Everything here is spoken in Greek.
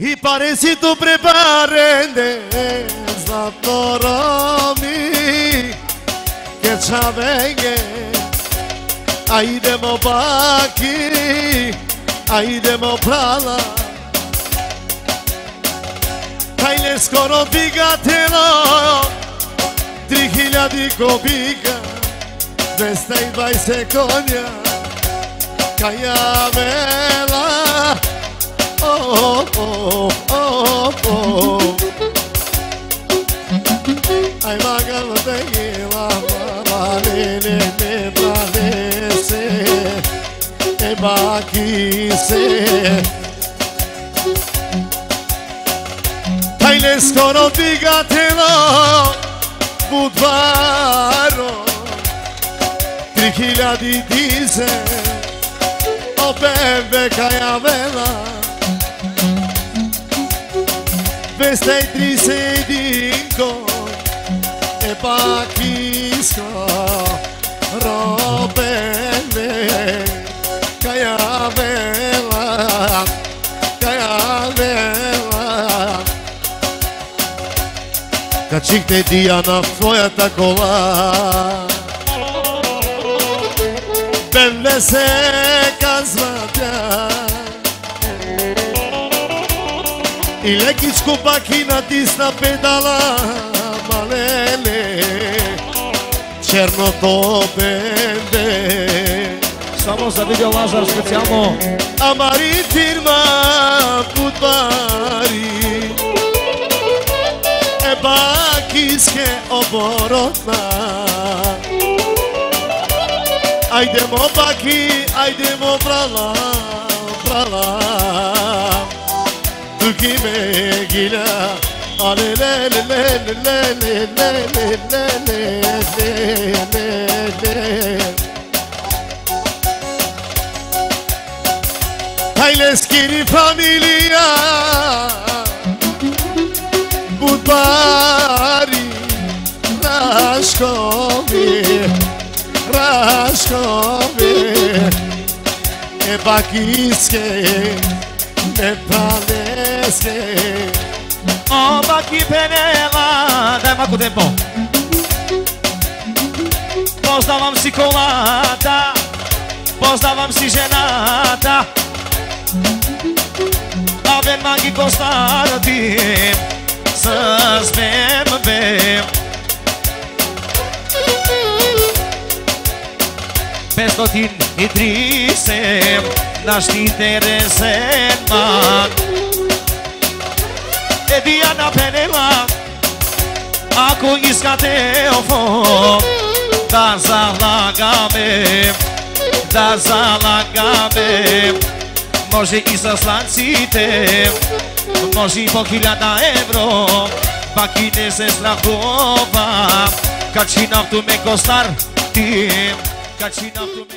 I parecitu preparende Zlatoromi Geçavenge Ajdemo baki Ajdemo plala Tajle skoro biga telo Tri hiljadi kubika 220 konja Kajavela Αιμαγαλοτείλα μαλαινένε μανέςε, εμάς κι εσέ. Τα είναι σκορντιγκατελό, Βουδβάρο, τριχιλιάδη τιςε, όπεβε καϊαβέλα. 231 кон е пак иска робеле Кая вела Кая вела Качихте Дијана в твојата кола. Бебе се казва тя. η λέκη σκουπάκι να της να πέταλα μαλέλε Τσέρνο το πέντε. Σάμω στα δίκιο Λάζαρ σπιτιά μου. Αμαρή τύρμα που πάρει. Επάκης και ο πορότα Άιντε μου Αλέσκερη φαμιλίρα, ποτάρι, να σκόβει, να σκόβει, και πάλι είστε. Δε θα δεσαι. Όπα και πένελα. δεν μα κουτε πω. Πώς τα λαμβάνω σι κολλά. Πώς τα λαμβάνω σι γενάτα. Τα σας μαγει πω Πες το σι γενάτα. Τα βε μαγει πω δεν έχει την τύχη να περνάει. Ακόλη σκάτε ο φω. Τα ζαλάγαμε. Τα ζαλάγαμε με. Μόζε ή σαλάν σίτι. Μόζε ή μογγίλα να έβρω. Πακήντε εσεί να κοβά. Με κοστάρ. Κάτσι να με.